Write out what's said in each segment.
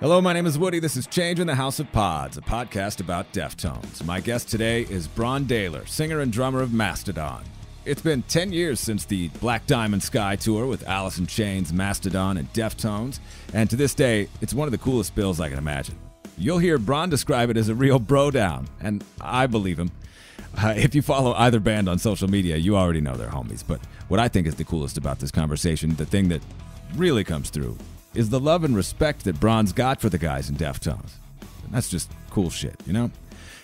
Hello, my name is Woody. This is Change in the House of Pods, a podcast about Deftones. My guest today is Brann Dailor, singer and drummer of Mastodon. It's been 10 years since the Black Diamond Skye tour with Alice in Chains, Mastodon, and Deftones, and to this day, it's one of the coolest bills I can imagine. You'll hear Brann describe it as a real bro down, and I believe him. Uh, if you follow either band on social media, you already know they're homies. But what I think is the coolest about this conversation, the thing that really comes through, is the love and respect that Brann's got for the guys in Deftones. And that's just cool shit, you know?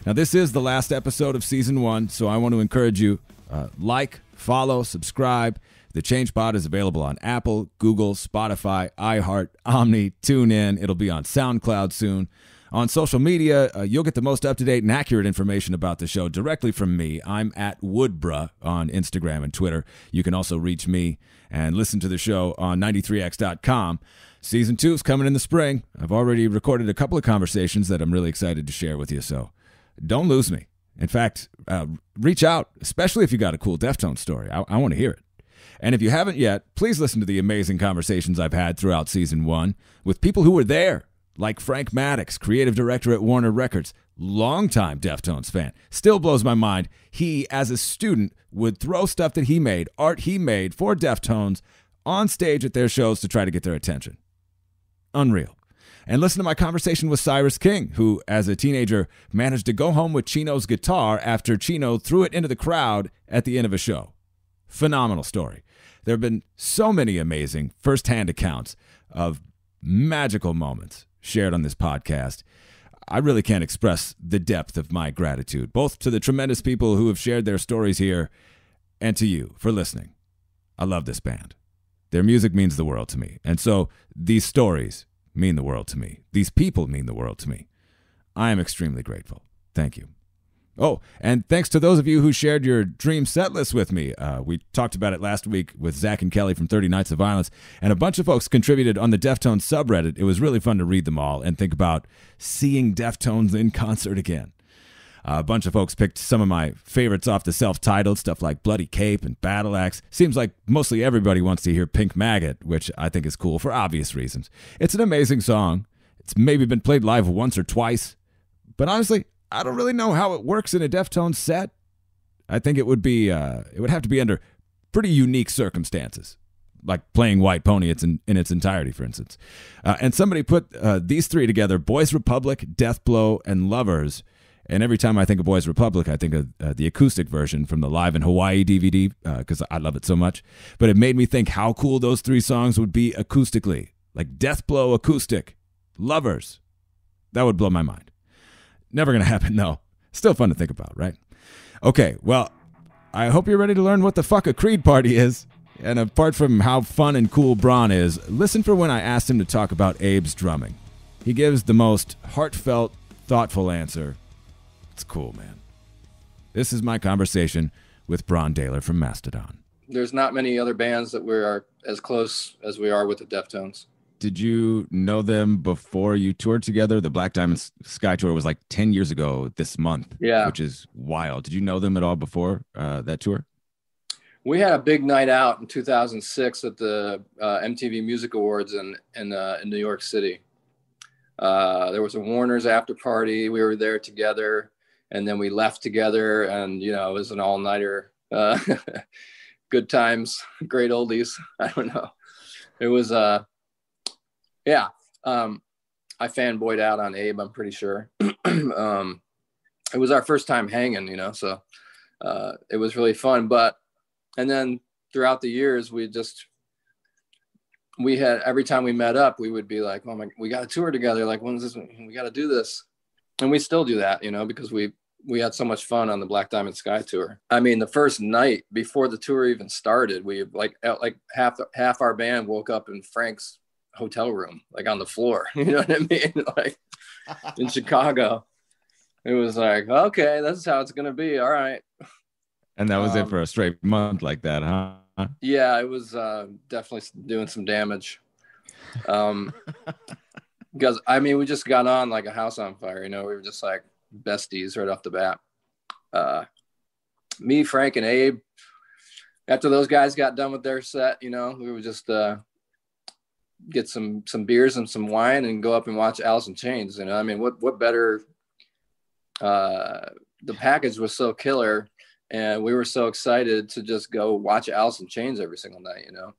Now, this is the last episode of season one, so I want to encourage you uh, like, follow, subscribe. The Change Pod is available on Apple, Google, Spotify, iHeart, Omny, TuneIn. It'll be on SoundCloud soon. On social media, uh, you'll get the most up to date and accurate information about the show directly from me. I'm at Woodbruh on Instagram and Twitter. You can also reach me and listen to the show on 93x.com. Season two is coming in the spring. I've already recorded a couple of conversations that I'm really excited to share with you, so don't lose me. In fact, uh, reach out, especially if you got a cool Deftone story. I, I want to hear it. And if you haven't yet, please listen to the amazing conversations I've had throughout season one with people who were there, like Frank Maddox, creative director at Warner Records, longtime Deftones fan. Still blows my mind. He, as a student, would throw stuff that he made, art he made for Deftones, on stage at their shows to try to get their attention. Unreal. And listen to my conversation with Cyrus King, who, as a teenager, managed to go home with Chino's guitar after Chino threw it into the crowd at the end of a show. Phenomenal story. There have been so many amazing firsthand accounts of magical moments shared on this podcast. I really can't express the depth of my gratitude, both to the tremendous people who have shared their stories here and to you for listening. I love this band. Their music means the world to me. And so these stories mean the world to me. These people mean the world to me. I am extremely grateful. Thank you. Oh, and thanks to those of you who shared your dream set list with me. Uh, we talked about it last week with Zach and Kelly from 30 Nights of Violence, and a bunch of folks contributed on the Deftones subreddit. It was really fun to read them all and think about seeing Deftones in concert again. Uh, a bunch of folks picked some of my favorites off the self titled stuff like Bloody Cape and Battle Axe. Seems like mostly everybody wants to hear Pink Maggit, which I think is cool for obvious reasons. It's an amazing song. It's maybe been played live once or twice, but honestly, I don't really know how it works in a Deftones set. I think it would be uh, it would have to be under pretty unique circumstances, like playing White Pony it's in, in its entirety, for instance. Uh, and somebody put uh, these three together: Boys Republic, Death Blow, and Lovers. And every time I think of Boys Republic, I think of uh, the acoustic version from the Live in Hawaii DVD because uh, I love it so much. But it made me think how cool those three songs would be acoustically, like Death Blow acoustic, Lovers. That would blow my mind. Never going to happen, though. Still fun to think about, right? Okay, well, I hope you're ready to learn what the fuck a Creed party is. And apart from how fun and cool Brann is, listen for when I asked him to talk about Abe's drumming. He gives the most heartfelt, thoughtful answer it's cool, man. This is my conversation with Brann Dailor from Mastodon. There's not many other bands that we are as close as we are with the Deftones. Did you know them before you toured together? The Black Diamond Skye Tour was like 10 years ago this month. Yeah. Which is wild. Did you know them at all before uh, that tour? We had a big night out in 2006 at the uh, MTV Music Awards in, in, uh, in New York City. Uh, there was a Warner's after party. We were there together and then we left together and you know it was an all-nighter uh, good times great oldies i don't know. It was uh yeah um i fanboyed out on abe i'm pretty sure. Um it was our first time hanging you know so uh it was really fun but and then throughout the years we just we had every time we met up we would be like oh my we got to tour together like when's this we got to do this. And we still do that you know because we we had so much fun on the Black Diamond Skye tour. I mean, the first night before the tour even started, we like like half half our band woke up in Frank's hotel room, like on the floor. You know what I mean? Like in Chicago, it was like, okay, this is how it's gonna be. All right. And that was um, it for a straight month like that, huh? Yeah, it was uh, definitely doing some damage. Um, because I mean, we just got on like a house on fire. You know, we were just like besties right off the bat. Uh, me, Frank, and Abe. After those guys got done with their set, you know, we would just uh, get some some beers and some wine and go up and watch Alice in Chains. You know, I mean, what what better? Uh, the package was so killer, and we were so excited to just go watch Alice in Chains every single night. You know,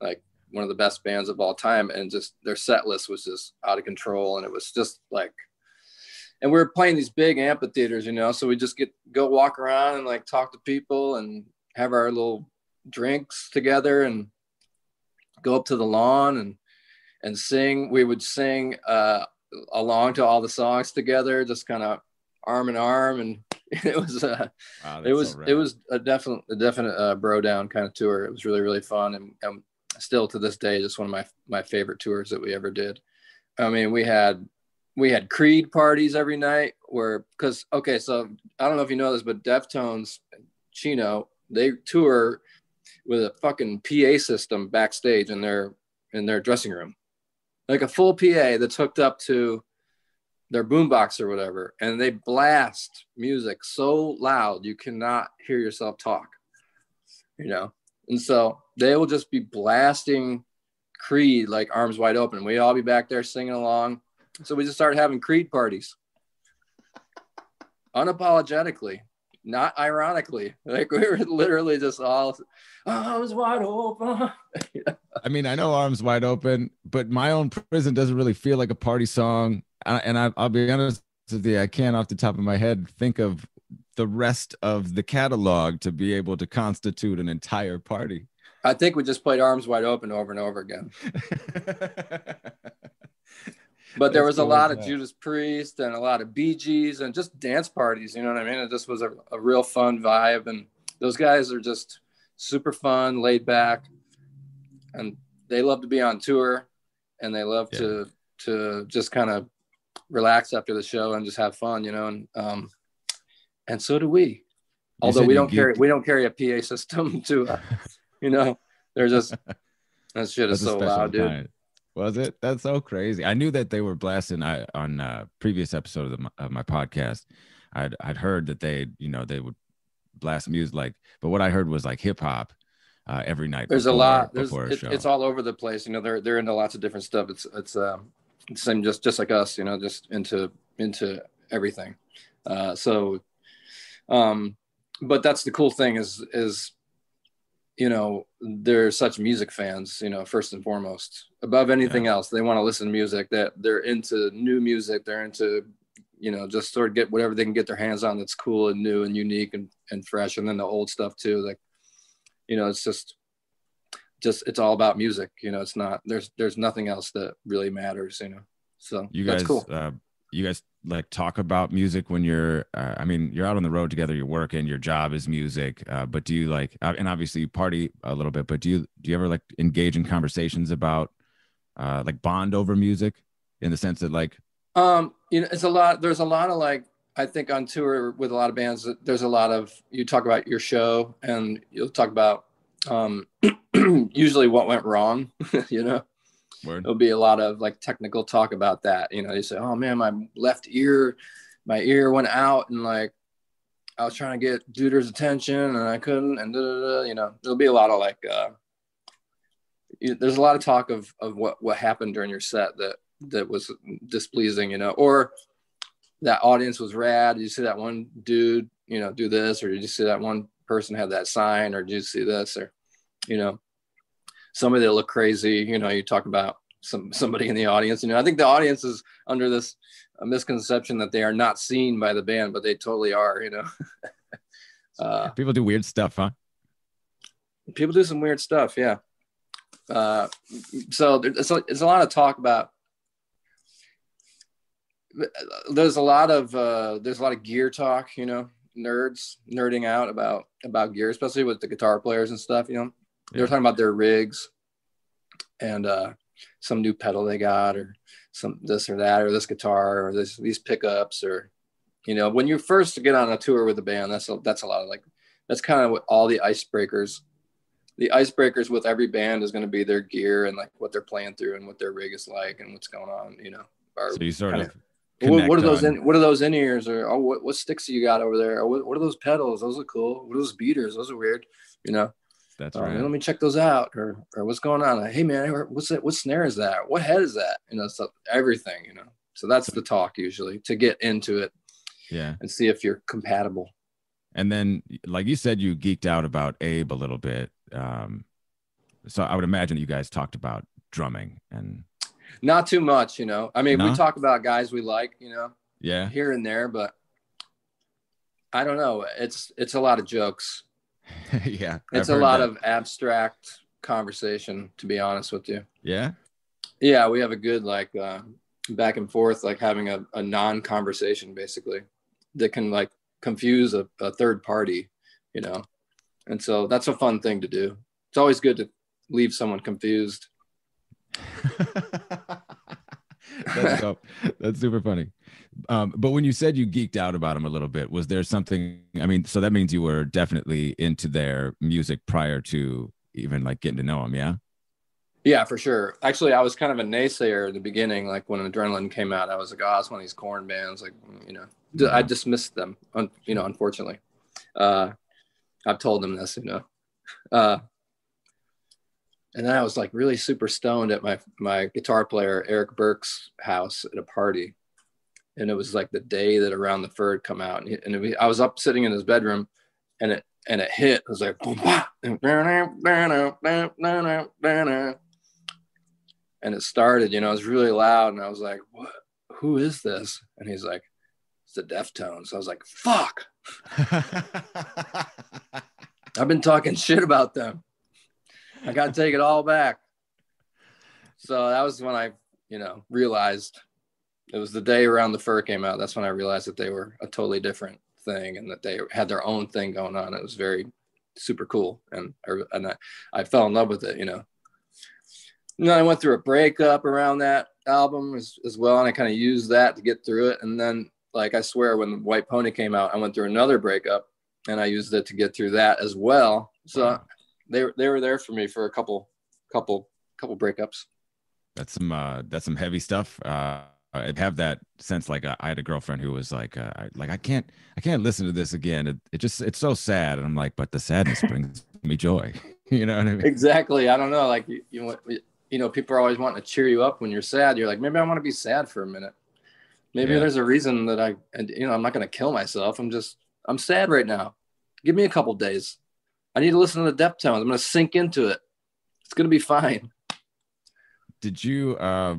like one of the best bands of all time, and just their set list was just out of control, and it was just like. And we were playing these big amphitheaters, you know, so we just get go walk around and like talk to people and have our little drinks together and go up to the lawn and and sing. We would sing uh, along to all the songs together, just kind of arm in arm, and it was uh, wow, it was so it was a definite a definite uh, bro down kind of tour. It was really really fun, and, and still to this day, just one of my my favorite tours that we ever did. I mean, we had we had Creed parties every night where because okay, so I don't know if you know this, but Deftones, Chino, they tour with a fucking PA system backstage in their in their dressing room, like a full PA that's hooked up to their boombox or whatever, and they blast music so loud you cannot hear yourself talk. You know, and so they will just be blasting Creed like arms wide open. We all be back there singing along. So we just started having Creed parties unapologetically not ironically. Like we were literally just all arms wide open. I mean, I know arms wide open, but my own prison doesn't really feel like a party song. And I, will be honest with you, I can't off the top of my head think of the rest of the catalog to be able to constitute an entire party. I think we just played arms wide open over and over again. but there was a lot of Judas Priest and a lot of Bee Gees and just dance parties. You know what I mean? It just was a, a real fun vibe. And those guys are just super fun, laid back, and they love to be on tour and they love yeah. to to just kind of relax after the show and just have fun, you know. And um, and so do we. Although we don't carry we don't carry a PA system to, uh, you know, they're just that shit is so loud, dude. Was it? That's so crazy. I knew that they were blasting I, on a previous episode of, my, of my podcast. I'd I'd heard that they, you know, they would blast music like, but what I heard was like hip hop uh, every night. There's before, a lot. There's it, it's all over the place. You know, they're they're into lots of different stuff. It's it's um same just just like us. You know, just into into everything. Uh, so, um, but that's the cool thing is is you know they're such music fans you know first and foremost above anything yeah. else they want to listen to music that they're into new music they're into you know just sort of get whatever they can get their hands on that's cool and new and unique and, and fresh and then the old stuff too like you know it's just just it's all about music you know it's not there's there's nothing else that really matters you know so you guys cool. uh, you guys like talk about music when you're uh, i mean you're out on the road together you're working your job is music uh, but do you like uh, and obviously you party a little bit but do you do you ever like engage in conversations about uh like bond over music in the sense that like um you know it's a lot there's a lot of like i think on tour with a lot of bands there's a lot of you talk about your show and you'll talk about um usually what went wrong you know Word. There'll be a lot of like technical talk about that. You know, you say, "Oh man, my left ear, my ear went out," and like I was trying to get Duder's attention and I couldn't, and da, da, da, you know, there'll be a lot of like, uh, there's a lot of talk of of what what happened during your set that that was displeasing, you know, or that audience was rad. Did you see that one dude, you know, do this, or did you see that one person have that sign, or did you see this, or you know, somebody that look crazy. You know, you talk about some somebody in the audience. You know, I think the audience is under this misconception that they are not seen by the band, but they totally are. You know, uh, people do weird stuff, huh? People do some weird stuff, yeah. Uh, so there's a, it's a lot of talk about. There's a lot of uh, there's a lot of gear talk, you know, nerds nerding out about about gear, especially with the guitar players and stuff. You know, they were talking about their rigs and uh, some new pedal they got, or some this or that, or this guitar, or this these pickups, or you know, when you first get on a tour with a band, that's a, that's a lot of like that's kind of what all the icebreakers. The icebreakers with every band is going to be their gear and like what they're playing through and what their rig is like and what's going on. You know, so you sort of. What, what, are those in, what are those in ears or oh, what, what sticks do you got over there or what, what are those pedals those are cool what are those beaters those are weird you know That's Oh, right. Let me check those out, or or what's going on? Like, hey man, what's that? What snare is that? What head is that? You know, so everything. You know, so that's the talk usually to get into it Yeah. and see if you're compatible. And then, like you said, you geeked out about Abe a little bit. Um, so I would imagine you guys talked about drumming and Not too much, you know. I mean, No? we talk about guys we like, you know, yeah, here and there, but I don't know. It's it's a lot of jokes. yeah. It's I've a lot that. of abstract conversation, to be honest with you. yeah. Yeah, we have a good like uh, back and forth, like having a, a non-conversation basically that can like confuse a, a third party, you know. And so that's a fun thing to do. It's always good to leave someone confused. That's dope. That's super funny. Um, but when you said you geeked out about him a little bit, was there something? I mean, so that means you were definitely into their music prior to even like getting to know him, yeah. Yeah, for sure. Actually, I was kind of a naysayer in the beginning. Like when Adrenaline came out, I was like, "Oh, it's one of these Korn bands." Like, you know, I dismissed them. You know, unfortunately, uh, I've told them this. You know, uh, and then I was like really super stoned at my my guitar player Erik Burke's house at a party, and it was like the day that Around the Fur had come out, and, and it, I was up sitting in his bedroom, and it and it hit. It was like boom, and it started, you know, it was really loud. And I was like, what? Who is this? And he's like, it's the Deftones. I was like, fuck, I've been talking shit about them. I got to take it all back. So that was when I, you know, realized it was the day around the fur came out. That's when I realized that they were a totally different thing and that they had their own thing going on. It was very super cool. And, I- and I, I fell in love with it, you know. And then I went through a breakup around that album as, as well. And I kind of used that to get through it. And then, like, I swear, when White Pony came out, I went through another breakup and I used it to get through that as well. So Wow. they, they were there for me for a couple, couple, couple breakups. that's some uh that's some heavy stuff uh i have that sense like i had a girlfriend who was like uh, I, like i can't i can't listen to this again it, it just it's so sad and i'm like but the sadness brings me joy you know what i mean Exactly. I don't know. Like, you, you, you know, people are always wanting to cheer you up when you're sad. You're like, maybe I want to be sad for a minute. Maybe Yeah. there's a reason that I, and you know, I'm not going to kill myself. I'm just, I'm sad right now. Give me a couple days. I need to listen to the Deftones. I'm going to sink into it. It's going to be fine. did you uh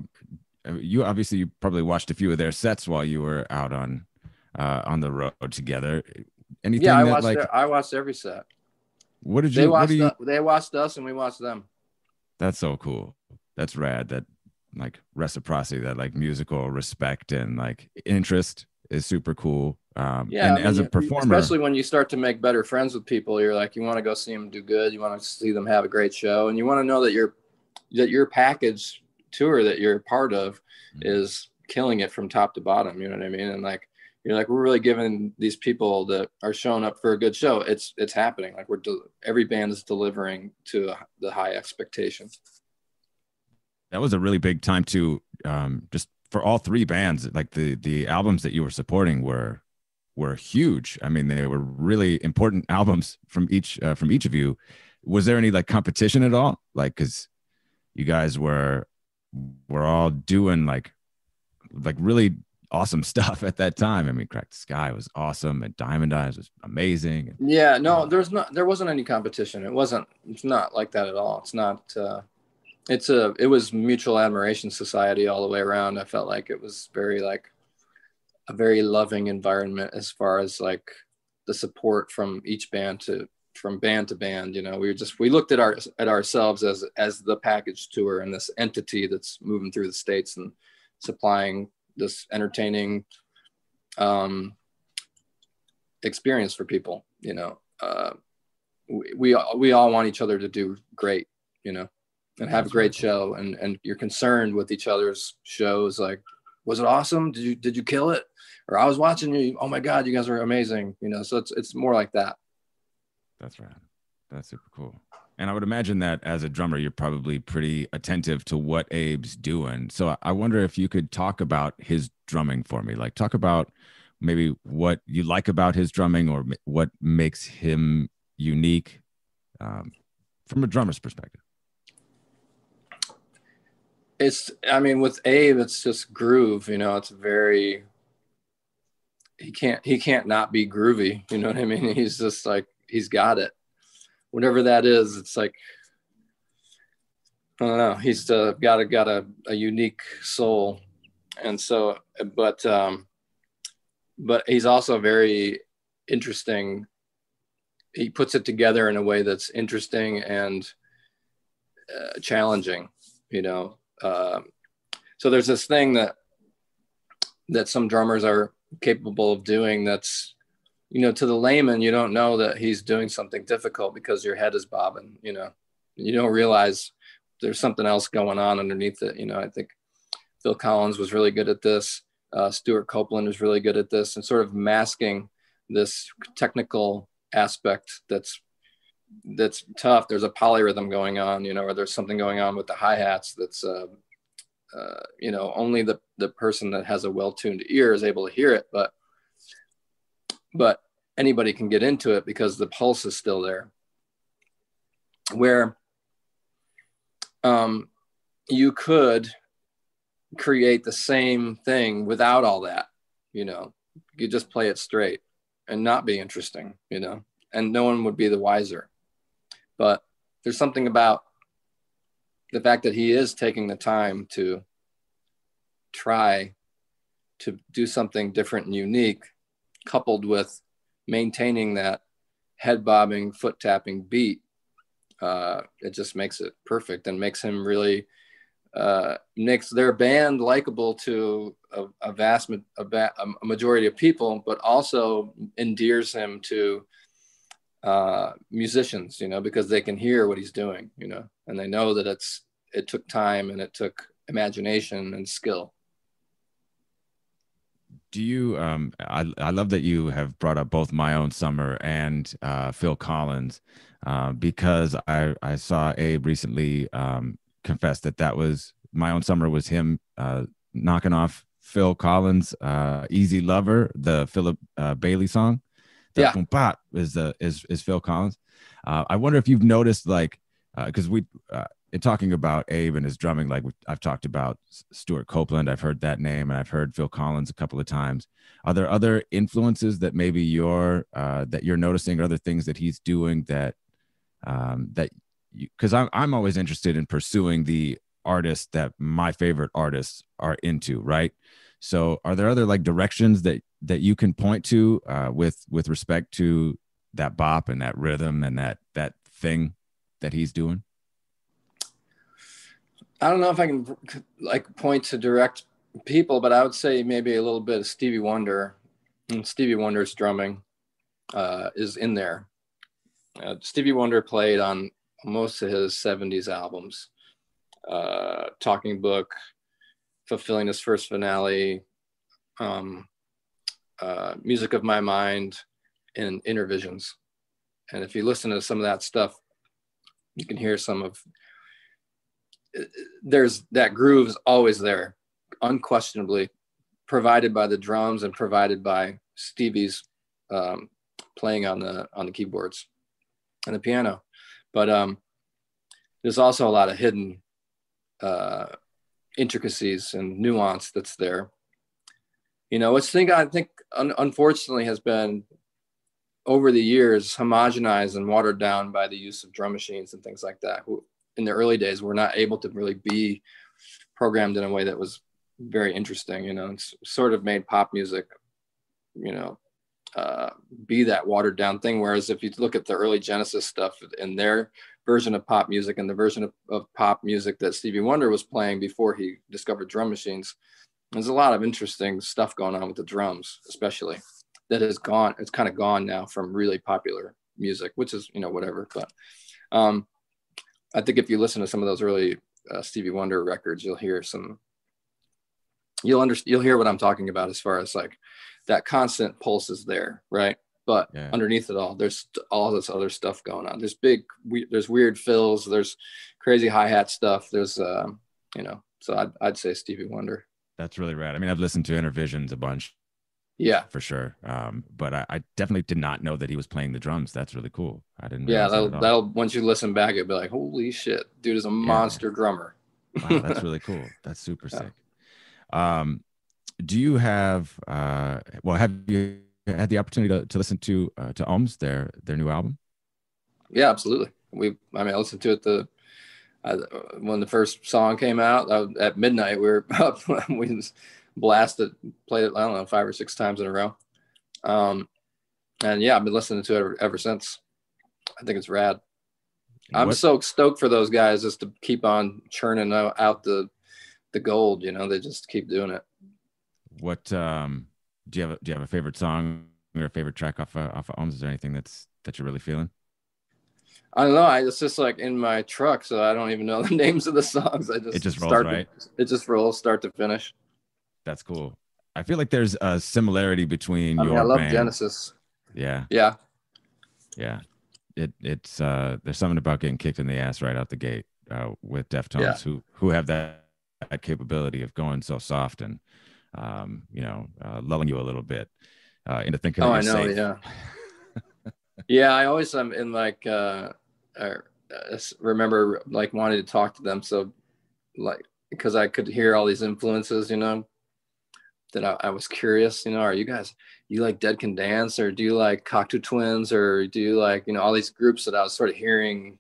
you obviously you probably watched a few of their sets while you were out on uh on the road together anything yeah, I that watched. like their- I watched every set. what did you what watched. you u- they watched us, and we watched them. that's so cool that's rad that like reciprocity that like musical respect and like interest is super cool um Yeah, and I mean, as a performer especially when you start to make better friends with people, you're like, you want to go see them do good, you want to see them have a great show, and you want to know that your that your package tour that you're a part of Mhm. is killing it from top to bottom. You know what I mean? And like, you're like, we're really giving these people that are showing up for a good show. It's it's happening. Like we're del- every band is delivering to the high expectation. that was a really big time to um just for all three bands like the the albums that you were supporting were were huge i mean they were really important albums from each uh, from each of you was there any like competition at all like because you guys were were all doing like like really awesome stuff at that time i mean Crack the Skye was awesome and diamond eyes was amazing Yeah, no, there's not there wasn't any competition. It wasn't it's not like that at all. It's not uh it's a it was mutual admiration society all the way around. I felt like it was very like a very loving environment as far as like the support from each band to from band to band, you know. We were just we looked at our at ourselves as as the package tour and this entity that's moving through the states and supplying this entertaining um experience for people you know uh we, we all- we all want each other to do great you know and have a great show. And and you're concerned with each other's shows like was it awesome? Did you did you kill it? Or i was watching you. Oh my god you guys are amazing. You know so it's it's more like that That's right. That's super cool. And I would imagine that as a drummer, you're probably pretty attentive to what Abe's doing. So I- wonder if you could talk about his drumming for me. Like, talk about maybe what you like about his drumming or what makes him unique. Um, from a drummer's perspective? It's, I mean, with Abe, it's just groove. You know, it's very. He can't. He can't not be groovy. You know what I mean? He's just like he's got it. Whatever that is, it's like I don't know. He's uh, got a got a, a unique soul, and so, but um, but he's also very interesting. He puts it together in a way that's interesting and uh, challenging. You know, uh, so there's this thing that that some drummers are capable of doing. That's you know, to the layman, you don't know that he's doing something difficult because your head is bobbing. You know, you don't realize there's something else going on underneath it. You know, I think Phil Collins was really good at this. Uh, Stewart Copeland is really good at this and sort of masking this technical aspect that's that's tough. There's a polyrhythm going on, you know, or there's something going on with the hi hats that's, uh, uh, you know, only the the person that has a well tuned ear is able to hear it, but but anybody can get into it because the pulse is still there. Where um, you could create the same thing without all that, you know, you just play it straight and not be interesting, you know, and no one would be the wiser. But there's something about the fact that he is taking the time to try to do something different and unique, coupled with maintaining that head bobbing, foot tapping beat uh, it just makes it perfect and makes him really uh, makes their band likable to a, a vast a, a, majority of people, but also endears him to uh, musicians, you know, because they can hear what he's doing, you know, and they know that it's it took time and it took imagination and skill. Do you? Um, I I love that you have brought up both my own summer and uh, Phil Collins uh, because I I saw Abe recently um, confess that that was my own summer was him uh, knocking off Phil Collins' uh, "Easy Lover," the Philip uh, Bailey song. The yeah, is the is is Phil Collins. Uh, I wonder if you've noticed like because we in talking about Abe and his drumming, like I've talked about Stewart Copeland, I've heard that name, and I've heard Phil Collins a couple of times. Are there other influences that maybe you're uh, that you're noticing, or other things that he's doing that um, that you? because I'm I'm always interested in pursuing the artists that my favorite artists are into, right? So, are there other like directions that that you can point to uh, with with respect to that bop and that rhythm and that that thing that he's doing? I don't know if I can like point to direct people, but I would say maybe a little bit of Stevie Wonder. And Stevie Wonder's drumming uh, is in there. Uh, Stevie Wonder played on most of his 70s albums uh, Talking Book, Fulfillingness' First Finale, um, uh, Music of My Mind, and Innervisions. And if you listen to some of that stuff, you can hear some of there's that groove is always there, unquestionably, provided by the drums and provided by Stevie's um, playing on the on the keyboards and the piano. But um, there's also a lot of hidden uh, intricacies and nuance that's there. You know, which thing I think un- unfortunately has been over the years homogenized and watered down by the use of drum machines and things like that. Who in the early days we were not able to really be programmed in a way that was very interesting. You know, it's sort of made pop music, you know, uh, be that watered down thing. Whereas if you look at the early Genesis stuff and their version of pop music and the version of, of pop music that Stevie Wonder was playing before he discovered drum machines, there's a lot of interesting stuff going on with the drums, especially that has gone. It's kind of gone now from really popular music, which is you know whatever. But um, I think if you listen to some of those early uh, Stevie Wonder records, you'll hear some. You'll understand. You'll hear what I'm talking about as far as like that constant pulse is there, right? But yeah. underneath it all, there's all this other stuff going on. There's big, we, there's weird fills. There's crazy hi hat stuff. There's, um, you know, so I'd, I'd say Stevie Wonder. That's really rad. I mean, I've listened to Innervisions a bunch. Yeah, for sure. Um, but I, I, definitely did not know that he was playing the drums. That's really cool. I didn't. Yeah, that'll, that that'll once you listen back, it'll be like, holy shit, dude is a monster yeah. drummer. wow, that's really cool. That's super yeah. sick. Um, do you have? Uh, well, have you had the opportunity to, to listen to uh, to Ohms their their new album? Yeah, absolutely. We, I mean, I listened to it the uh, when the first song came out uh, at midnight. We were up. we blasted, played it, I don't know, five or six times in a row. Um, and yeah, I've been listening to it ever, ever since. I think it's rad. I'm what? so stoked for those guys just to keep on churning out the the gold. You know, they just keep doing it. What um, do you have? A, do you have a favorite song or a favorite track off of, off of Ohms? Is there anything that's that you're really feeling? I don't know. I, it's just like in my truck, so I don't even know the names of the songs. I just it just rolls, start right? To, it just rolls start to finish. That's cool. I feel like there's a similarity between I mean, your. I love band. Genesis. Yeah. Yeah. Yeah. It it's uh there's something about getting kicked in the ass right out the gate uh, with Deftones yeah. who who have that, that capability of going so soft and um you know uh, lulling you a little bit uh, into thinking. Oh, I know. Safe. Yeah. yeah, I always am in like uh, I uh, remember like wanting to talk to them so like because I could hear all these influences, you know, that I, I, was curious, you know, are you guys, you like Dead Can Dance or do you like Cocteau Twins or do you like, you know, all these groups that I was sort of hearing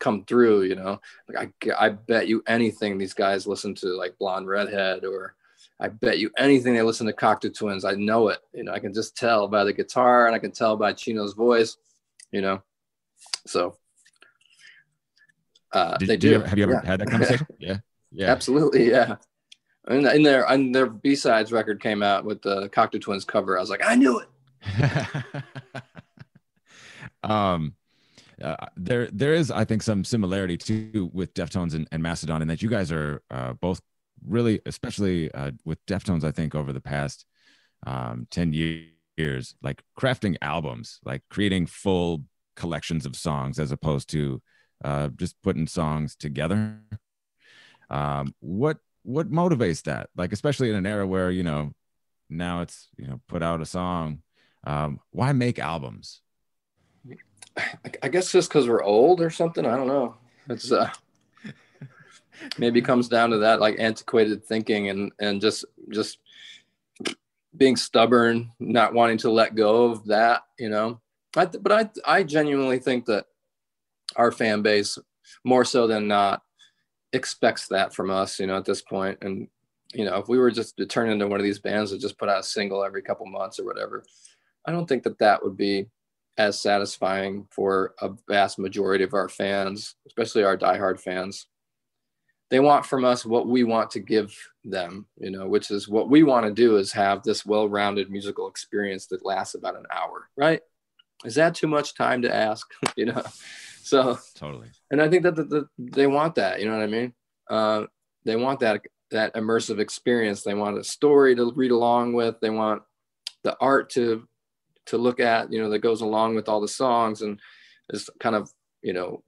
come through, you know, like I, I bet you anything these guys listen to like Blonde Redhead or I bet you anything they listen to Cocteau Twins. I know it, you know, I can just tell by the guitar and I can tell by Chino's voice, you know, so uh, Did, they do. You ever, have you ever yeah. had that conversation? yeah. Yeah. Absolutely. Yeah. And in their and their B sides record came out with the Cocteau Twins cover. I was like, I knew it. um, uh, there there is I think some similarity too with Deftones and, and Mastodon in that you guys are uh, both really, especially uh, with Deftones. I think over the past um, ten years, like crafting albums, like creating full collections of songs as opposed to uh, just putting songs together. Um, what what motivates that? Like, especially in an era where you know now it's you know put out a song. Um, why make albums? I guess just because we're old or something. I don't know. It's uh, maybe comes down to that like antiquated thinking and and just just being stubborn, not wanting to let go of that. You know, I, but I I genuinely think that our fan base more so than not expects that from us, you know, at this point. And, you know, if we were just to turn into one of these bands that just put out a single every couple months or whatever, I don't think that that would be as satisfying for a vast majority of our fans, especially our diehard fans. They want from us what we want to give them, you know, which is what we want to do is have this well rounded musical experience that lasts about an hour, right? Is that too much time to ask? you know, so totally. And I think that the, the, they want that. You know what I mean? Uh, they want that that immersive experience. They want a story to read along with. They want the art to to look at. You know, that goes along with all the songs and is kind of you know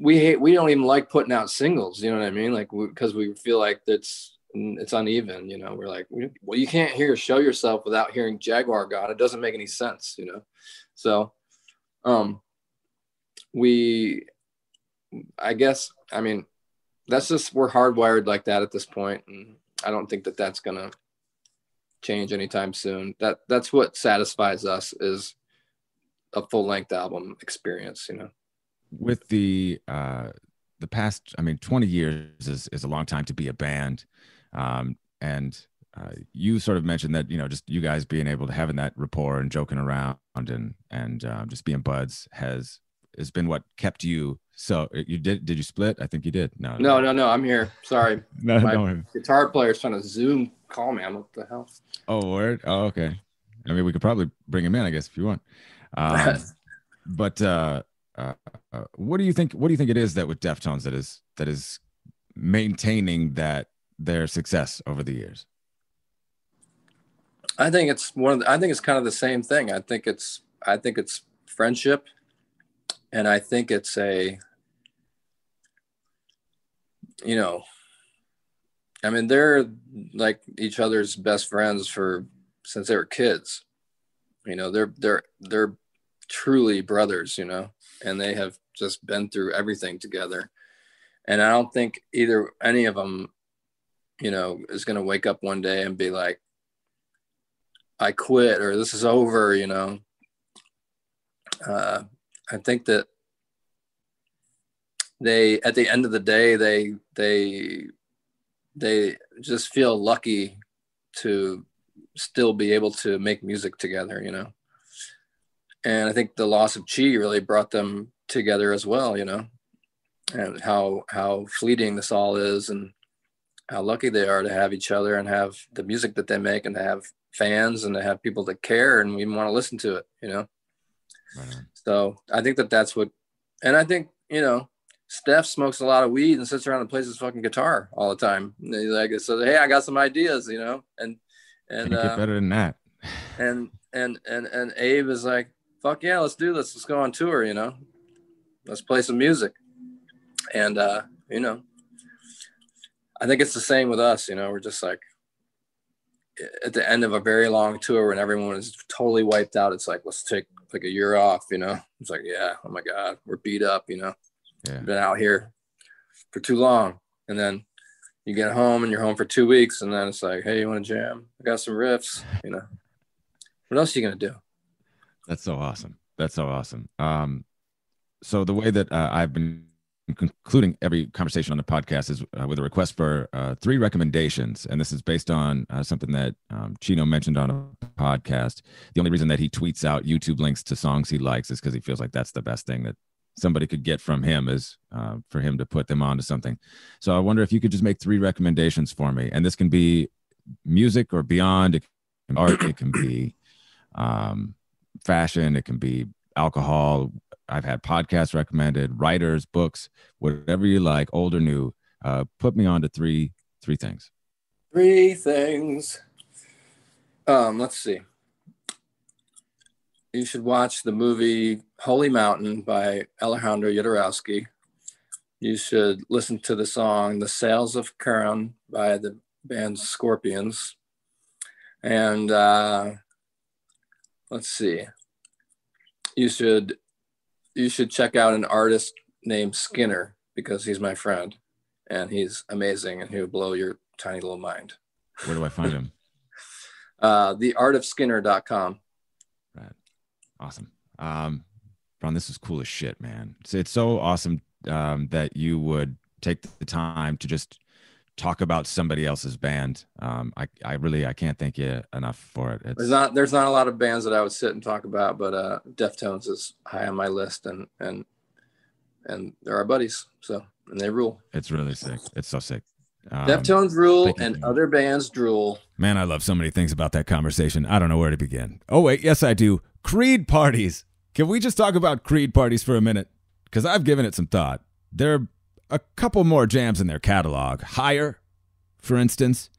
we hate we don't even like putting out singles you know what i mean like because we, we, feel like it's it's uneven you know we're like well you can't hear show yourself without hearing jaguar god it doesn't make any sense you know so um, we, I guess, I mean, that's just we're hardwired like that at this point, and I don't think that that's gonna change anytime soon. That that's what satisfies us is a full length album experience, you know. With the uh, the past, I mean, twenty years is is a long time to be a band, um, and uh, you sort of mentioned that you know just you guys being able to having that rapport and joking around and and um, just being buds has has been what kept you so uh, you did did you split? I think you did. No no no. no i'm here. Sorry. No, my no. guitar player's trying to zoom call me. I'm what the hell? Oh word? Oh okay. I mean we could probably bring him in i guess if you want. Um, but uh, uh, uh, what do you think what do you think it is that with deftones that is that is maintaining that their success over the years I think it's one of the, I think it's kind of the same thing. I think it's I think it's friendship and I think it's a you know I mean, they're like each other's best friends for since they were kids. You know, they're they're they're truly brothers. You know, and they have just been through everything together. And I don't think either any of them, you know, is going to wake up one day and be like, "I quit" or "This is over." You know, uh, I think that they, at the end of the day, they they they just feel lucky to still be able to make music together, you know. And I think the loss of Chi really brought them together as well, you know, and how how fleeting this all is, and how lucky they are to have each other and have the music that they make, and to have fans and to have people that care and we want to listen to it, you know. Right so I think that that's what, and I think you know, Steph smokes a lot of weed and sits around and plays his fucking guitar all the time. And he's like, so hey, I got some ideas, you know, and and uh, better than that. and and and and Abe is like, fuck yeah, let's do this. Let's go on tour, you know. Let's play some music. And uh, you know, I think it's the same with us, you know, we're just like at the end of a very long tour when everyone is totally wiped out, it's like, let's take like a year off, you know. It's like, yeah, oh my God, we're beat up, you know yeah. been out here for too long. And then you get home and you're home for two weeks, and then it's like, hey, you want to jam? I got some riffs, you know. What else are you gonna do? That's so awesome. That's so awesome. Um, so the way that uh, I've been concluding every conversation on the podcast is uh, with a request for uh, three recommendations, and this is based on uh, something that um, Chino mentioned on a podcast. The only reason that he tweets out YouTube links to songs he likes is because he feels like that's the best thing that somebody could get from him is uh, for him to put them onto something. So I wonder if you could just make three recommendations for me, and this can be music or beyond. Art. It can be um, fashion. It can be alcohol. I've had podcasts recommended, writers, books, whatever you like, old or new. Uh, put me on to three three things. Three things. Um, let's see you should watch the movie Holy Mountain by Alejandro Jodorowsky. You should listen to the song The Sails of Charon by the band Scorpions. And uh, let's see. You should you should check out an artist named Skinner because he's my friend and he's amazing and he'll blow your tiny little mind. Where do I find him? uh, theartofskinner.com. Right. Awesome. Um, Ron, this is cool as shit, man. It's, it's so awesome um, that you would take the time to just talk about somebody else's band. Um, I, I really, I can't thank you enough for it. It's, there's not, there's not a lot of bands that I would sit and talk about, but uh, Deftones is high on my list, and and and they're our buddies, so and they rule. It's really sick. It's so sick. Um, Deftones rule and you. other bands drool. Man, I love so many things about that conversation. I don't know where to begin. Oh wait, yes I do. Creed parties. Can we just talk about Creed parties for a minute? Because I've given it some thought. There are a couple more jams in their catalog. Higher, for instance.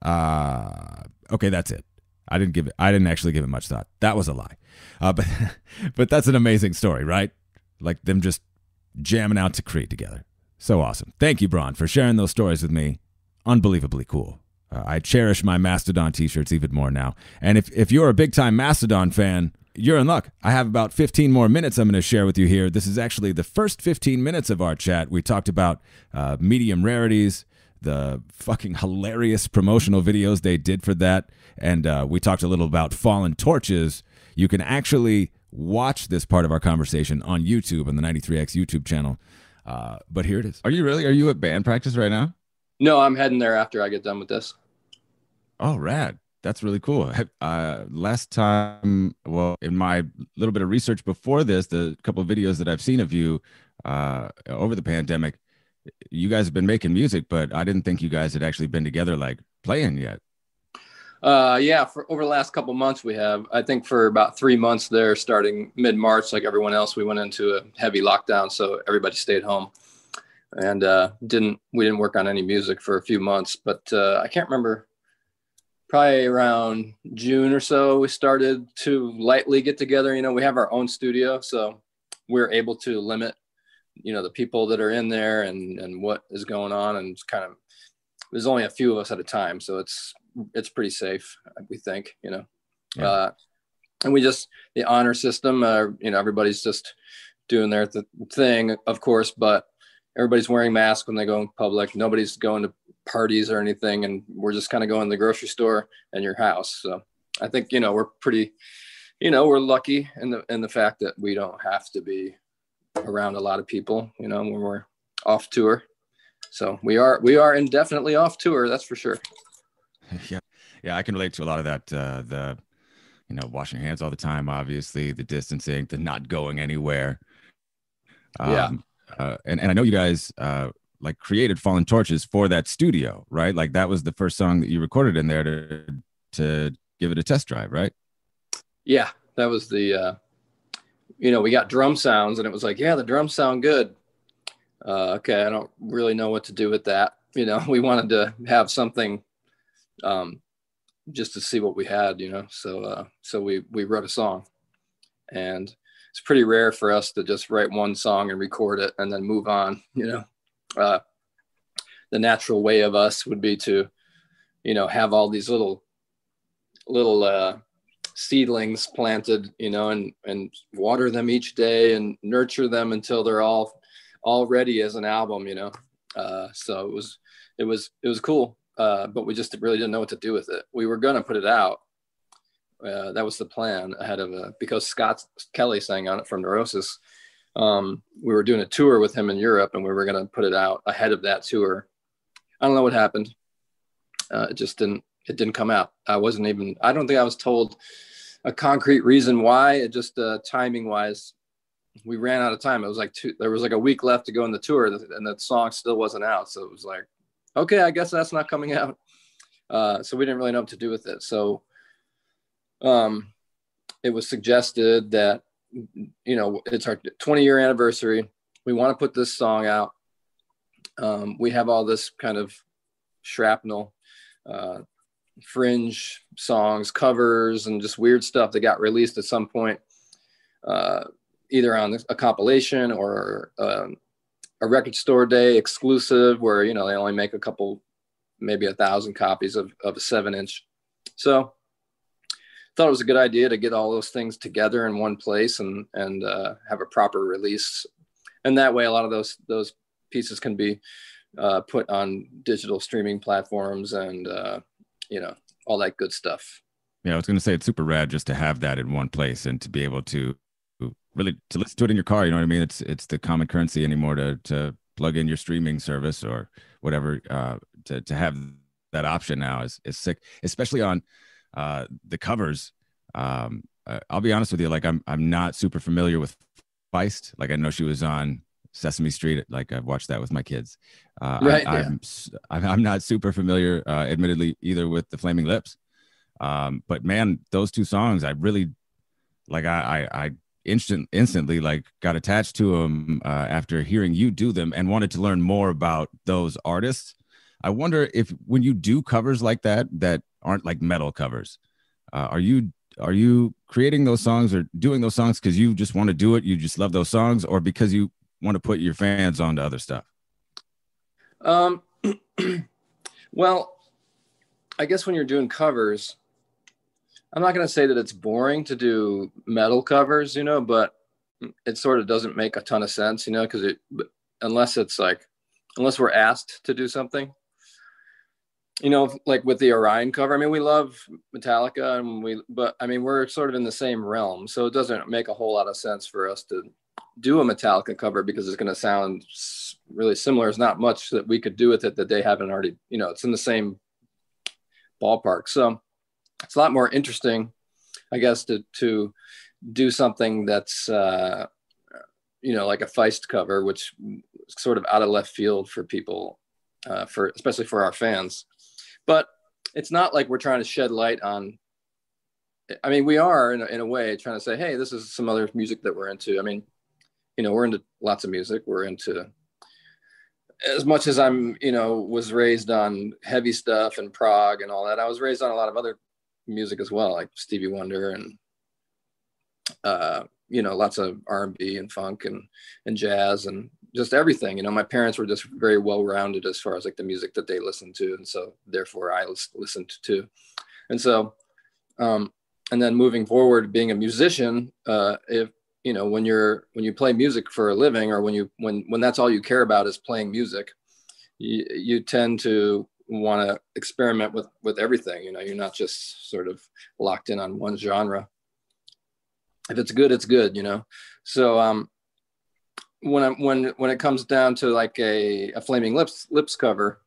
Uh, okay, that's it. I didn't give it. I didn't actually give it much thought. That was a lie. Uh, but but that's an amazing story, right? Like them just jamming out to Creed together. So awesome. Thank you, Brann, for sharing those stories with me. Unbelievably cool. Uh, I cherish my Mastodon t-shirts even more now. And if, if you're a big time Mastodon fan, you're in luck. I have about 15 more minutes I'm going to share with you here. This is actually the first 15 minutes of our chat. We talked about uh, medium rarities, the fucking hilarious promotional videos they did for that. And uh, we talked a little about fallen torches. You can actually watch this part of our conversation on YouTube on the 93X YouTube channel. Uh, but here it is. Are you really? Are you at band practice right now? No, I'm heading there after I get done with this. Oh, rad. That's really cool. Uh, last time, well, in my little bit of research before this, the couple of videos that I've seen of you uh, over the pandemic, you guys have been making music, but I didn't think you guys had actually been together like playing yet. Uh, yeah, for over the last couple months, we have. I think for about three months there, starting mid March, like everyone else, we went into a heavy lockdown, so everybody stayed home, and uh, didn't we didn't work on any music for a few months. But uh, I can't remember probably around June or so, we started to lightly get together. You know, we have our own studio, so we're able to limit, you know, the people that are in there and and what is going on, and kind of there's only a few of us at a time, so it's it's pretty safe, we think, you know. Yeah. Uh, and we just the honor system, uh, you know, everybody's just doing their th- thing, of course, but everybody's wearing masks when they go in public. Nobody's going to parties or anything, and we're just kind of going to the grocery store and your house. So I think you know we're pretty, you know, we're lucky in the in the fact that we don't have to be around a lot of people, you know, when we're off tour. So we are we are indefinitely off tour, that's for sure. Yeah, yeah, I can relate to a lot of that. Uh, the you know, washing your hands all the time, obviously, the distancing, the not going anywhere. Um, yeah. Uh, and, and I know you guys uh, like created Fallen Torches for that studio, right? Like that was the first song that you recorded in there to to give it a test drive, right? Yeah, that was the uh, you know, we got drum sounds and it was like, yeah, the drums sound good. Uh, okay, I don't really know what to do with that. You know, we wanted to have something um, just to see what we had, you know. So uh, so we we wrote a song, and it's pretty rare for us to just write one song and record it and then move on. You know, uh, the natural way of us would be to, you know, have all these little little uh, seedlings planted, you know, and and water them each day and nurture them until they're all all ready as an album, you know. Uh, so it was it was it was cool uh, but we just really didn't know what to do with it. We were going to put it out. Uh, that was the plan ahead of it because Scott Kelly sang on it from Neurosis. Um, we were doing a tour with him in Europe and we were going to put it out ahead of that tour. I don't know what happened. Uh, it just didn't, it didn't come out. I wasn't even, I don't think I was told a concrete reason why it just uh, timing wise, we ran out of time. It was like two, there was like a week left to go in the tour and the song still wasn't out. So it was like, okay, I guess that's not coming out. Uh, so we didn't really know what to do with it. So um, it was suggested that, you know, it's our 20 year anniversary. We want to put this song out. Um, we have all this kind of shrapnel, uh, fringe songs, covers, and just weird stuff that got released at some point, uh, either on a compilation or um, a record store day exclusive where you know they only make a couple maybe a thousand copies of, of a seven inch so thought it was a good idea to get all those things together in one place and and uh, have a proper release and that way a lot of those those pieces can be uh, put on digital streaming platforms and uh, you know all that good stuff yeah i was going to say it's super rad just to have that in one place and to be able to really to listen to it in your car. You know what I mean? It's it's the common currency anymore to to plug in your streaming service or whatever uh, to to have that option now is is sick, especially on uh, the covers. Um, I'll be honest with you, like I'm I'm not super familiar with Feist. Like I know she was on Sesame Street. Like I've watched that with my kids. Uh, right. I, am I'm, I'm not super familiar, uh, admittedly, either with the Flaming Lips. Um, but man, those two songs, I really like. I I, I instant instantly like got attached to them uh, after hearing you do them and wanted to learn more about those artists i wonder if when you do covers like that that aren't like metal covers uh, are you are you creating those songs or doing those songs because you just want to do it you just love those songs or because you want to put your fans on to other stuff? Um well i guess when you're doing covers I'm not going to say that it's boring to do metal covers, you know, but it sort of doesn't make a ton of sense, you know, because it, unless it's like, unless we're asked to do something, you know, like with the Orion cover. I mean, we love Metallica, and we, but I mean, we're sort of in the same realm, so it doesn't make a whole lot of sense for us to do a Metallica cover because it's going to sound really similar. There's not much that we could do with it that they haven't already, you know, it's in the same ballpark. So it's a lot more interesting, I guess, to to do something that's uh, you know like a Feist cover, which is sort of out of left field for people, uh, for especially for our fans. But it's not like we're trying to shed light on. I mean, we are in a, in a way trying to say, hey, this is some other music that we're into. I mean, you know, we're into lots of music. We're into as much as I'm, you know, was raised on heavy stuff and prog and all that. I was raised on a lot of other music as well, like Stevie Wonder and uh, you know lots of R and B and funk and and jazz and just everything. You know, my parents were just very well rounded as far as like the music that they listened to, and so therefore I listened to. And so, um, and then moving forward, being a musician, uh, if you know when you're when you play music for a living, or when you when when that's all you care about is playing music, you, you tend to want to experiment with with everything. You know, you're not just sort of locked in on one genre. If it's good, it's good. You know, so um, when I, when when it comes down to like a, a flaming lips lips cover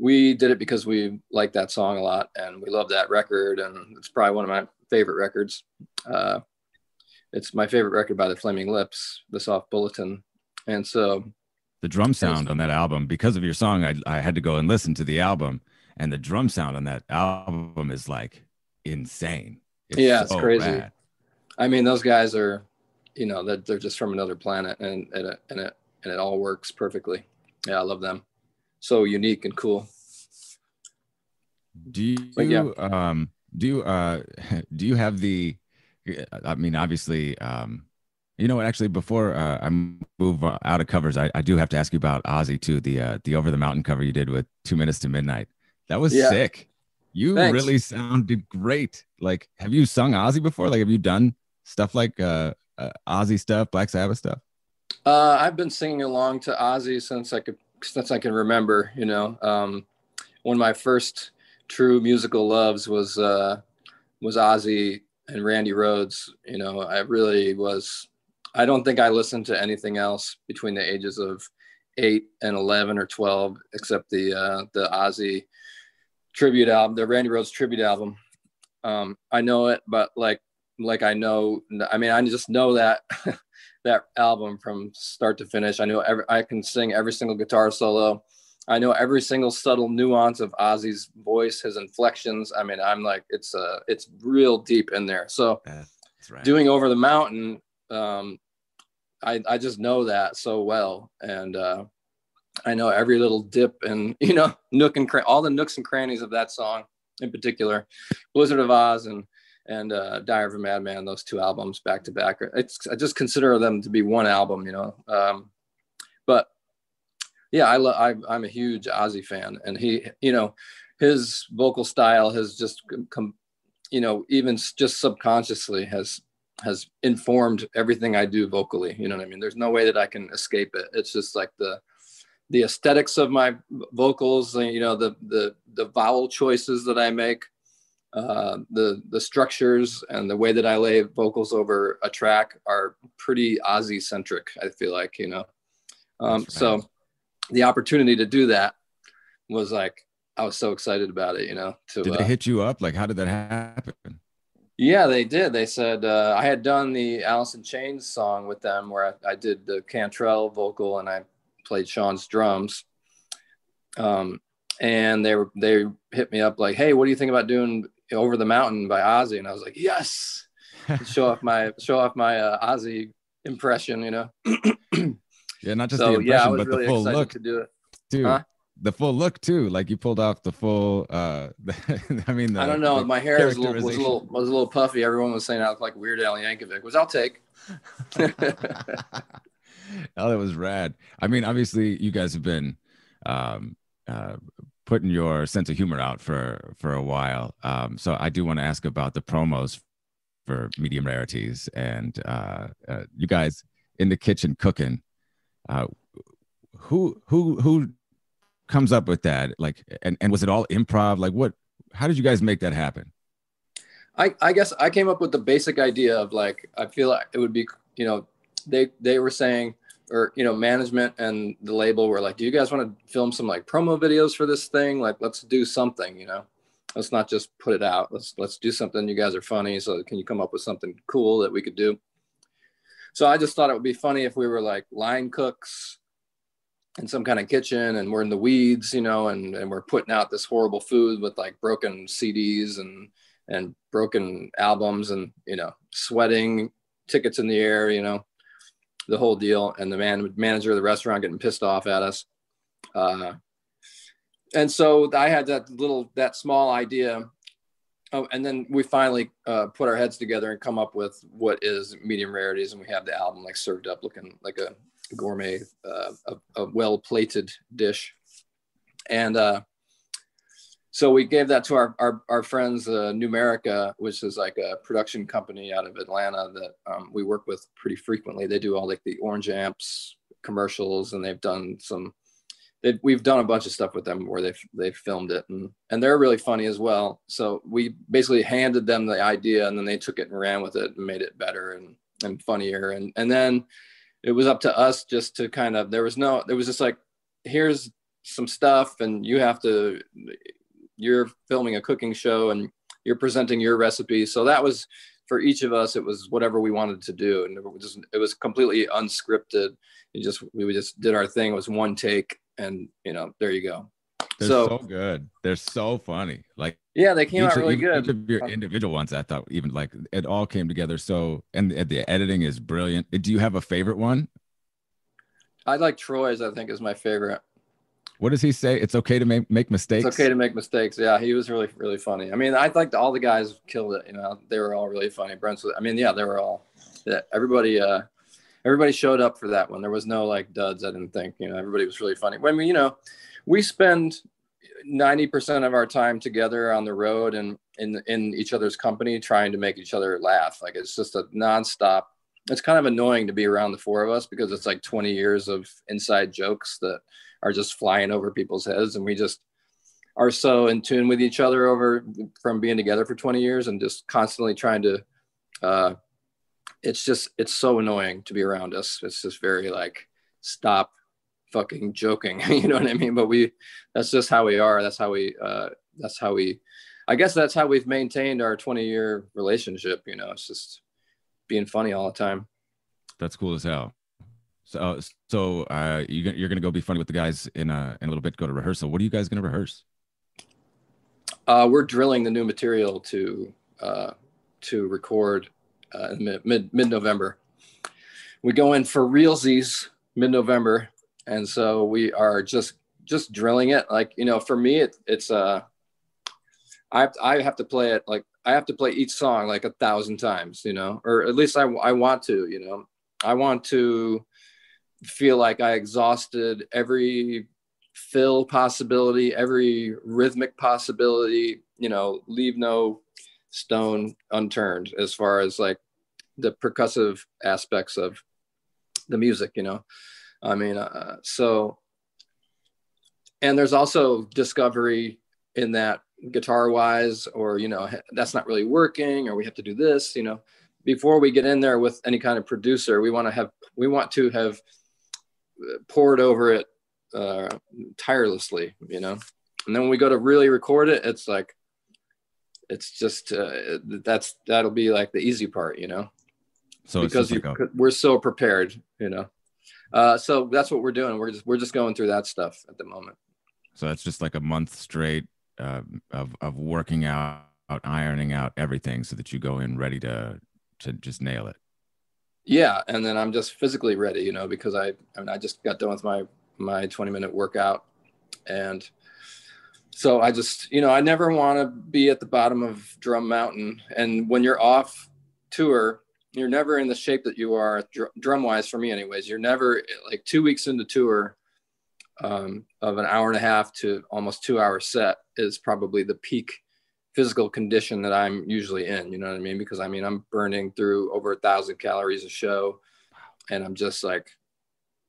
we did it because we like that song a lot and we love that record and it's probably one of my favorite records. Uh, it's my favorite record by the flaming lips the soft bulletin. And so the drum sound on that album because of your song I, I had to go and listen to the album and the drum sound on that album is like insane. It's yeah it's so crazy. rad. i mean those guys are you know that they're just from another planet and and it, and it and it all works perfectly. Yeah i love them. So unique and cool. Do you yeah. um do you uh do you have the i mean obviously um you know what actually before uh, i move out of covers I, I do have to ask you about ozzy too the uh the over the mountain cover you did with two minutes to midnight. That was yeah. sick. You Thanks. really sounded great. Like have you sung ozzy before? Like have you done stuff like uh uh, Ozzy stuff, Black Sabbath stuff? Uh, I've been singing along to Ozzy since I could since I can remember. You know, um, one of my first true musical loves was uh, was Ozzy and Randy Rhoads. You know, I really was. I don't think I listened to anything else between the ages of eight and eleven or twelve, except the uh, the Ozzy tribute album, the Randy Rhoads tribute album. Um, I know it, but like like I know. I mean, I just know that that album from start to finish. I know every. I can sing every single guitar solo. I know every single subtle nuance of Ozzy's voice, his inflections. I mean, I'm like, it's uh, it's real deep in there. So, right. doing over the mountain, um, I I just know that so well, and uh, I know every little dip and you know nook and cran- all the nooks and crannies of that song in particular, Blizzard of Oz and and uh, Diary of a Madman, those two albums back to back. I just consider them to be one album, you know. Um, but yeah, I love. I'm a huge Ozzy fan, and he, you know, his vocal style has just come, you know, even just subconsciously has has informed everything I do vocally. You know what I mean? There's no way that I can escape it. It's just like the the aesthetics of my vocals, you know, the the the vowel choices that I make uh, the the structures and the way that I lay vocals over a track are pretty Ozzy centric. I feel like you know, um, so the opportunity to do that was like I was so excited about it. You know, to, did they uh, hit you up? Like, how did that happen? Yeah, they did. They said uh, I had done the Alice in Chains song with them, where I, I did the Cantrell vocal and I played Sean's drums. Um, and they were they hit me up like, "Hey, what do you think about doing over the Mountain by Ozzy, and I was like, yes, show off my show off my uh, Ozzy impression, you know. yeah, not just so, the impression, yeah, but really the full look to do it. Dude, huh? the full look too. Like you pulled off the full. uh I mean, the, I don't know. My hair was a, little, was a little was a little puffy. Everyone was saying I look like Weird Al Yankovic, which I'll take. oh, that was rad. I mean, obviously, you guys have been um, uh, putting your sense of humor out for for a while. Um, so I do want to ask about the promos for medium rarities and uh, uh, you guys in the kitchen cooking. Uh, who who who comes up with that? Like, and and was it all improv? Like, what? How did you guys make that happen? I I guess I came up with the basic idea of like I feel like it would be you know they they were saying or you know management and the label were like do you guys want to film some like promo videos for this thing? Like let's do something you know? Let's not just put it out. Let's let's do something. You guys are funny so can you come up with something cool that we could do? So i just thought it would be funny if we were like line cooks in some kind of kitchen and we're in the weeds you know and, and we're putting out this horrible food with like broken cds and and broken albums and you know sweating tickets in the air you know the whole deal, and the man manager of the restaurant getting pissed off at us. Uh, and so I had that little that small idea. Oh, and then we finally uh, put our heads together and come up with what is medium rarities, and we have the album like served up looking like a gourmet, uh, a, a well plated dish. And uh, so we gave that to our, our, our friends, uh, Numerica, which is like a production company out of Atlanta that um, we work with pretty frequently. They do all like the Orange Amps commercials and they've done some they, we've done a bunch of stuff with them where they've they've filmed it and and they're really funny as well. So we basically handed them the idea and then they took it and ran with it and made it better and and funnier and and then it was up to us just to kind of there was no there was just like here's some stuff and you have to you're filming a cooking show and you're presenting your recipe. So that was for each of us. It was whatever we wanted to do, and it was just, it was completely unscripted. It just we just did our thing. It was one take, and you know there you go. They're so, so good. They're so funny. Like yeah, they came out really each, good. Each of your individual ones, I thought even like it all came together. So and the editing is brilliant. Do you have a favorite one? I like Troy's. I think is my favorite. What does he say? It's okay to make make mistakes. It's okay to make mistakes. Yeah, he was really really funny. I mean, I think all the guys killed it. You know, they were all really funny. Brent's. I mean, yeah, they were all. Yeah, everybody. Uh, everybody showed up for that one. There was no like duds. I didn't think. You know, everybody was really funny. I mean, you know, we spend ninety percent of our time together on the road and in in each other's company, trying to make each other laugh. Like it's just a nonstop. It's kind of annoying to be around the four of us because it's like twenty years of inside jokes that are just flying over people's heads and we just are so in tune with each other over from being together for 20 years and just constantly trying to uh it's just it's so annoying to be around us. It's just very like stop fucking joking you know what i mean? But we that's just how we are. That's how we uh that's how we i guess that's how we've maintained our 20 year relationship you know? It's just being funny all the time. That's cool as hell so, so uh, you, you're gonna go be funny with the guys in a in a little bit. Go to rehearsal. What are you guys gonna rehearse? Uh, we're drilling the new material to uh, to record uh, mid mid November. We go in for realsies mid November, and so we are just just drilling it. Like you know, for me, it, it's uh, I have to, I have to play it like I have to play each song like a thousand times, you know, or at least I I want to, you know, I want to feel like I exhausted every fill possibility, every rhythmic possibility, you know, leave no stone unturned as far as like the percussive aspects of the music, you know. I mean, uh, so, and there's also discovery in that guitar wise, or, you know, that's not really working, or we have to do this, you know. Before we get in there with any kind of producer, we want to have, we want to have poured over it uh, tirelessly, you know. And then when we go to really record it, it's like, it's just uh, that's that'll be like the easy part, you know. So because like a... we're so prepared, you know. Uh, so that's what we're doing. We're just we're just going through that stuff at the moment. So that's just like a month straight uh, of of working out, ironing out everything, so that you go in ready to to just nail it yeah and then i'm just physically ready you know because i i mean i just got done with my my 20 minute workout. And so i just you know i never want to be at the bottom of drum mountain. And when you're off tour you're never in the shape that you are dr- drum wise for me anyways. You're never like two weeks into tour um, of an hour and a half to almost two hour set is probably the peak physical condition that I'm usually in. You know what I mean? Because I mean, I'm burning through over a thousand calories a show, and I'm just like,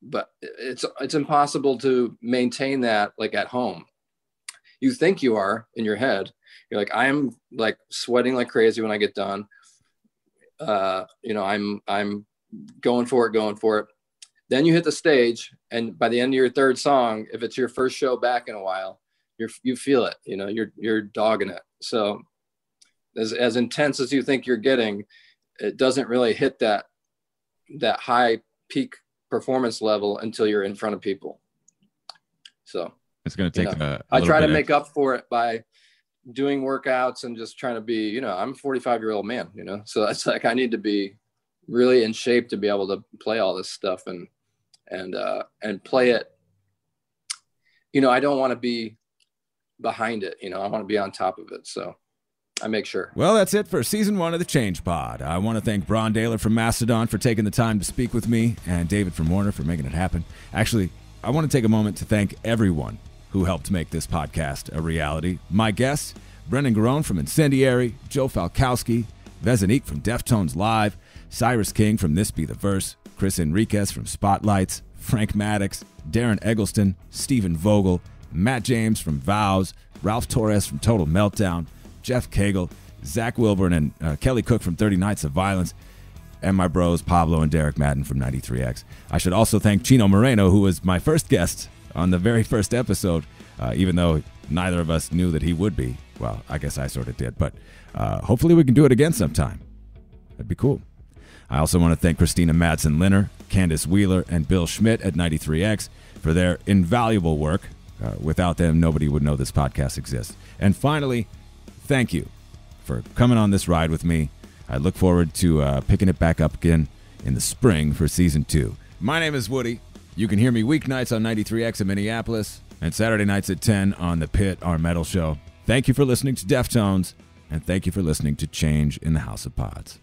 but it's it's impossible to maintain that like at home. You think you are in your head. You're like, I'm like sweating like crazy when I get done. Uh, you know, I'm I'm going for it, going for it. Then you hit the stage, and by the end of your third song, if it's your first show back in a while, you're you feel it. You know, you're you're dogging it so as, as intense as you think you're getting, it doesn't really hit that that high peak performance level until you're in front of people. So it's going to take. You know, a, a I try to make up for it by doing workouts and just trying to be. You know, I'm a 45 year old man. You know, so that's like I need to be really in shape to be able to play all this stuff and and uh, and play it. You know, I don't want to be behind it. You know, I want to be on top of it. So I make sure. Well, that's it for season one of the Change Pod. I want to thank Brann Dailor from Mastodon for taking the time to speak with me and David from Warner for making it happen. Actually, I want to take a moment to thank everyone who helped make this podcast a reality. My guests, Brendan Garrone from Incendiary, Joe Falkowski, Vezanique from Deftones Live, Cyrus King from This Be the Verse, Chris Enriquez from Spotlights, Frank Maddox, Darren Eggleston, Stephen Vogel, Matt James from Vows, Ralph Torres from Total Meltdown, Jeff Cagle, Zach Wilburn, and uh, Kelly Cook from 30 Nights of Violence, and my bros Pablo and Derek Madden from 93X. I should also thank Chino Moreno, who was my first guest on the very first episode, uh, even though neither of us knew that he would be. Well, I guess I sort of did, but uh, hopefully we can do it again sometime. That'd be cool. I also want to thank Christina Madsen Linner, Candace Wheeler, and Bill Schmidt at 93X for their invaluable work. Uh, without them, nobody would know this podcast exists. And finally, thank you for coming on this ride with me. I look forward to uh, picking it back up again in the spring for season two. My name is Woody. You can hear me weeknights on 93X in Minneapolis and Saturday nights at 10 on The Pit, our metal show. Thank you for listening to Deftones, and thank you for listening to Change in the House of Pods.